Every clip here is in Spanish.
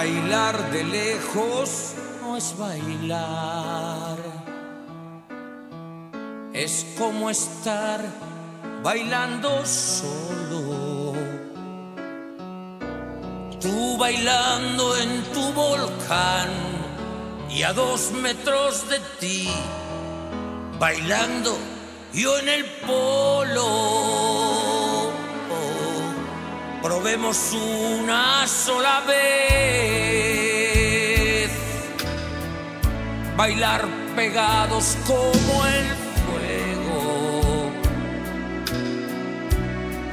Bailar de lejos no es bailar. Es como estar bailando solo. Tú bailando en tu volcán y a dos metros de ti, bailando yo en el polo. Probemos una sola vez bailar pegados como el fuego,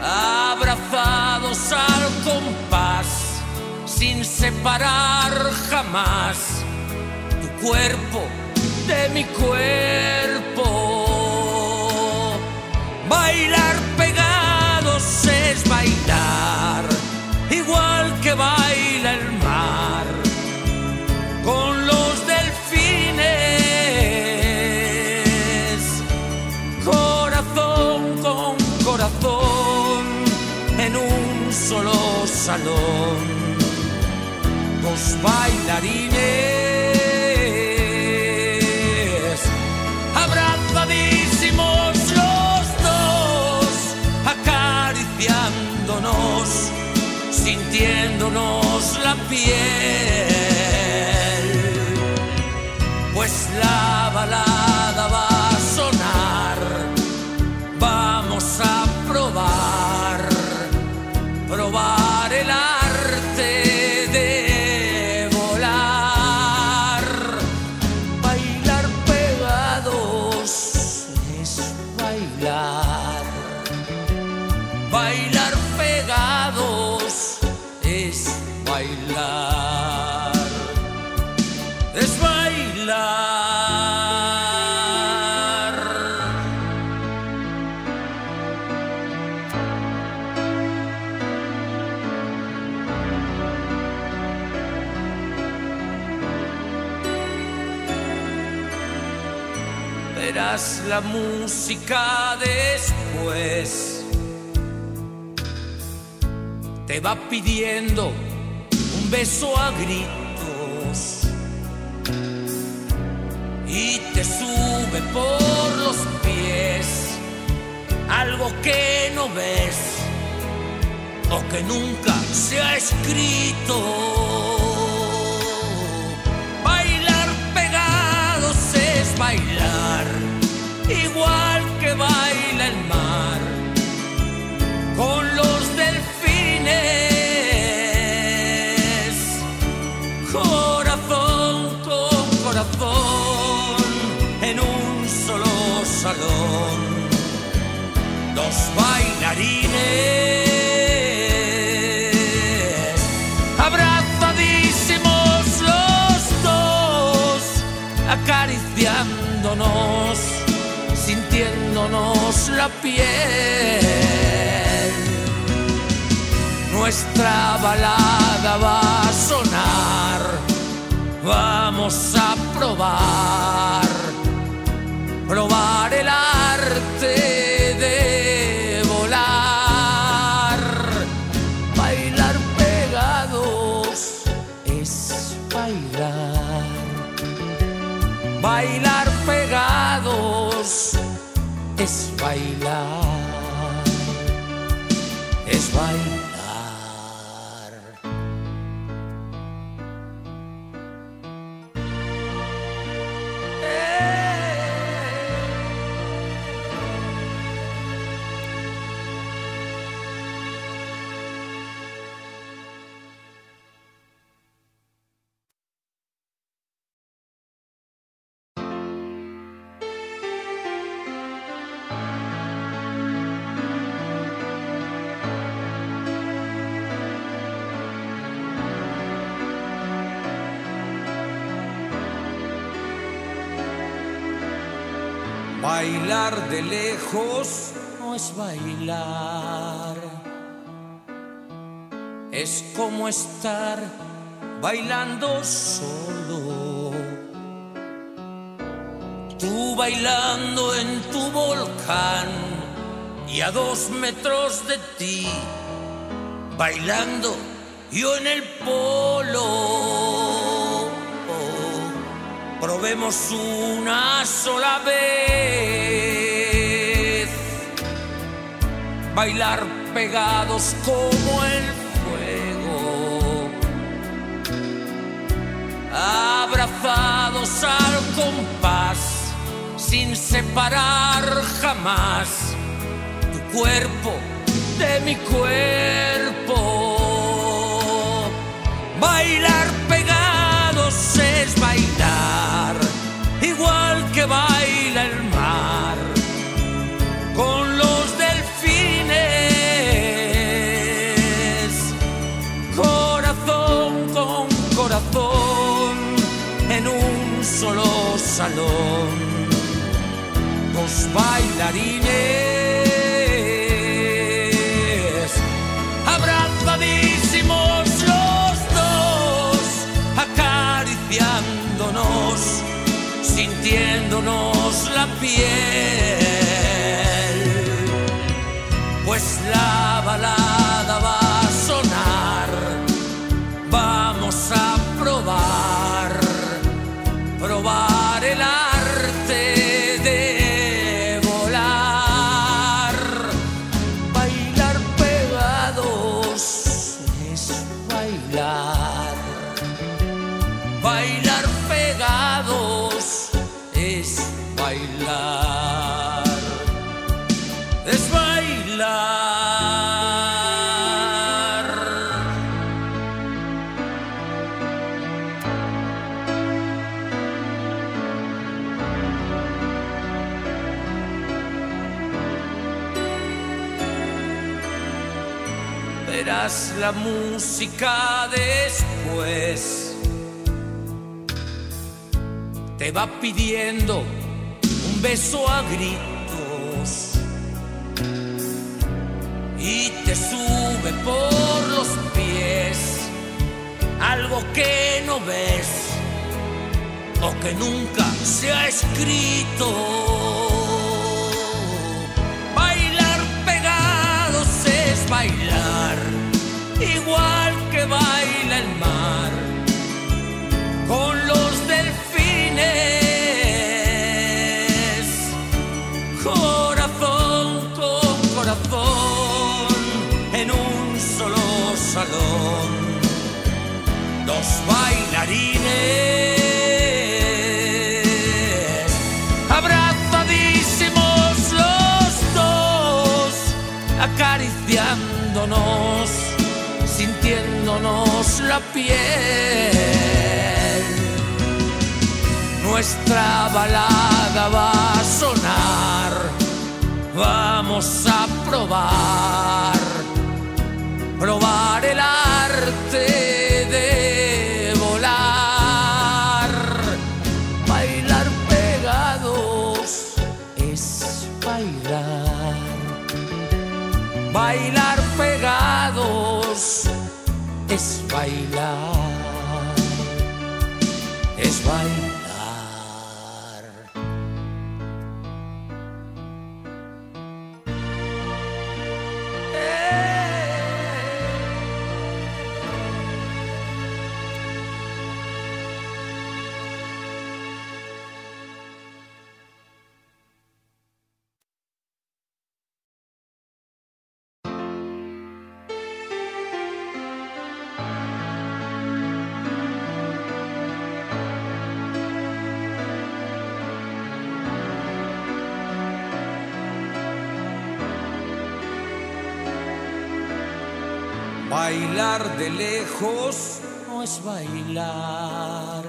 abrazados al compás, sin separar jamás tu cuerpo de mi cuerpo. Bailar pegados que baila el mar, con los delfines, corazón con corazón, en un solo salón, dos bailarines, La música después. Te va pidiendo un beso a gritos y te sube por los pies algo que no ves o que nunca se ha escrito. Bailar, igual que baila el mar, la piel. Nuestra balada va a sonar, vamos a probar, probar es bailar, es bailar. Bailar de lejos no es bailar. Es como estar bailando solo. Tú bailando en tu volcán y a dos metros de ti, bailando yo en el polo. Probemos una sola vez bailar pegados como el fuego, abrazados al compás, sin separar jamás tu cuerpo de mi cuerpo. Solo salón, dos bailarines, abrazadísimos los dos, acariciándonos, sintiéndonos la piel, La música después. Te va pidiendo un beso a gritos y te sube por los pies algo que no ves o que nunca se ha escrito. Igual que baila el mar, con los delfines, corazón con corazón, en un solo salón, dos bailarines, abrazadísimos los dos, acariciándonos, la piel. Nuestra balada va a sonar, vamos a probar, probar el arte de volar, bailar pegados es bailar. Bailar es bailar, es bailar. Bailar de lejos no es bailar.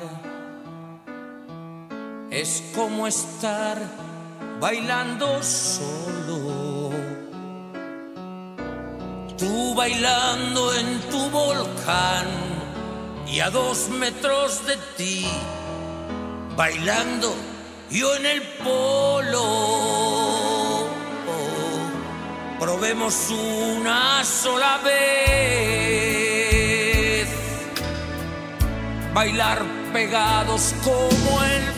Es como estar bailando solo. Tú bailando en tu volcán y a dos metros de ti, bailando yo en el polo. Probemos una sola vez bailar pegados como el